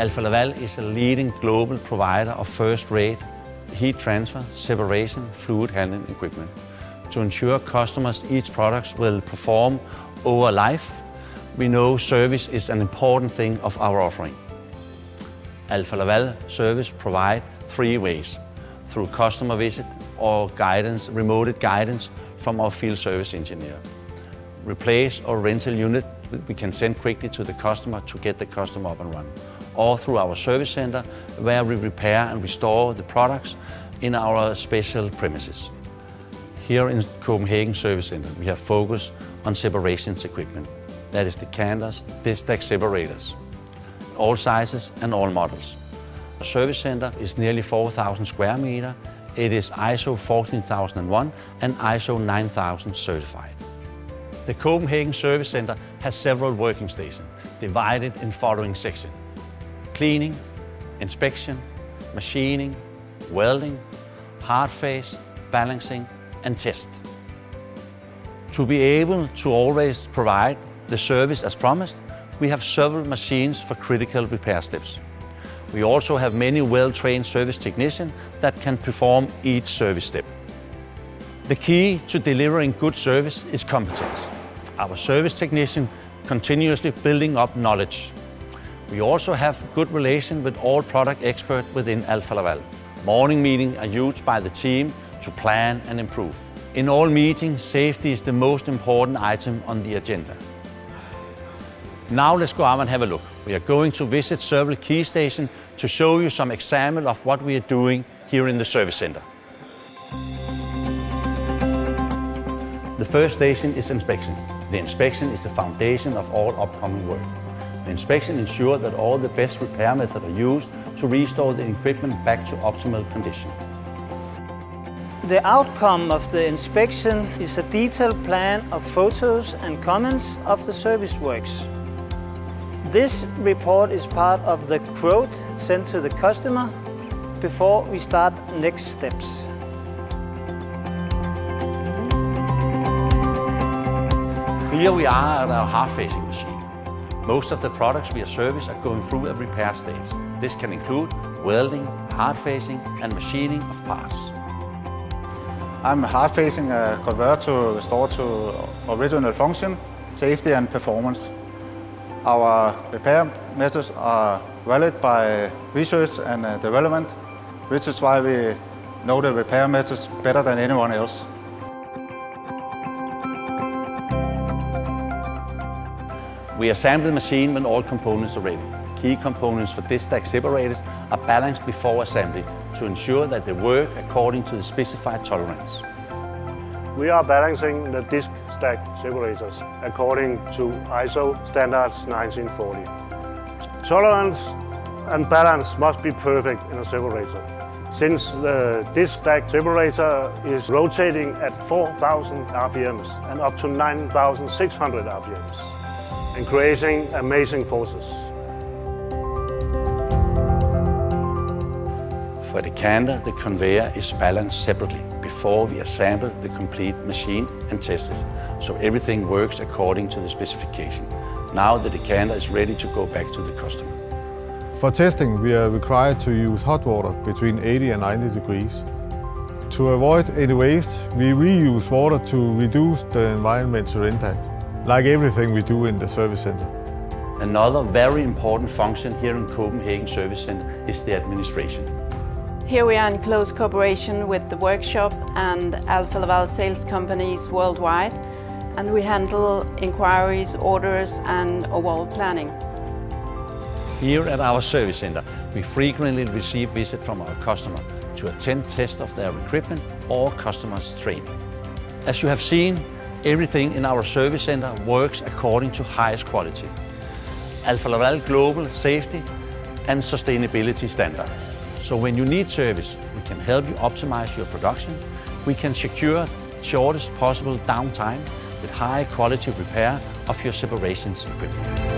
Alfa Laval is a leading global provider of first-rate heat transfer, separation, fluid handling equipment. To ensure customers each products will perform over life, we know service is an important thing of our offering. Alfa Laval service provide three ways: through customer visit or guidance, remote guidance from our field service engineer. Replace or rental unit, we can send quickly to the customer to get the customer up and running. Or through our service center, where we repair and restore the products in our special premises. Here in Copenhagen Service Center, we have focused on separations equipment. That is the disc stack separators, all sizes and all models. Our service center is nearly 4,000 square meter. It is ISO 14001 and ISO 9000 certified. The Copenhagen Service Center has several working stations divided in following sections: cleaning, inspection, machining, welding, hard face, balancing, and test. To be able to always provide the service as promised, we have several machines for critical repair steps. We also have many well-trained service technicians that can perform each service step. The key to delivering good service is competence. Our service technician continuously building up knowledge. We also have good relation with all product experts within Alfa Laval. Morning meetings are used by the team to plan and improve. In all meetings, safety is the most important item on the agenda. Now let's go out and have a look. We are going to visit several key stations to show you some example of what we are doing here in the service center. The first station is inspection. The inspection is the foundation of all upcoming work. The inspection ensures that all the best repair methods are used to restore the equipment back to optimal condition. The outcome of the inspection is a detailed plan of photos and comments of the service works. This report is part of the quote sent to the customer before we start next steps. Here we are at our hard facing machine. Most of the products we are service are going through a repair stage. This can include welding, hard facing, and machining of parts. I'm hard facing a conveyor to restore to original function, safety, and performance. Our repair methods are valid by research and uh, development, which is why we know the repair methods better than anyone else. We assemble the machine when all components are ready. Key components for disc stack separators are balanced before assembly to ensure that they work according to the specified tolerance. We are balancing the disc stack separators according to ISO standards 1940. Tolerance and balance must be perfect in a separator. Since the disc stack separator is rotating at 4,000 RPMs and up to 9,600 RPMs and creating amazing forces. For decanter, the conveyor is balanced separately before we assemble the complete machine and test it, so everything works according to the specification. Now the decanter is ready to go back to the customer. For testing, we are required to use hot water between 80 and 90 degrees. To avoid any waste, we reuse water to reduce the environmental impact, like everything we do in the service center. Another very important function here in Copenhagen Service Center is the administration. Here we are in close cooperation with the workshop and Alfa Laval sales companies worldwide, and we handle inquiries, orders, and overall planning. Here at our service center, we frequently receive visits from our customer to attend tests of their equipment or customers' training. As you have seen, everything in our service center works according to highest quality. Alfa Laval global safety and sustainability standards. So when you need service, we can help you optimize your production. We can secure shortest possible downtime with high quality repair of your separations equipment.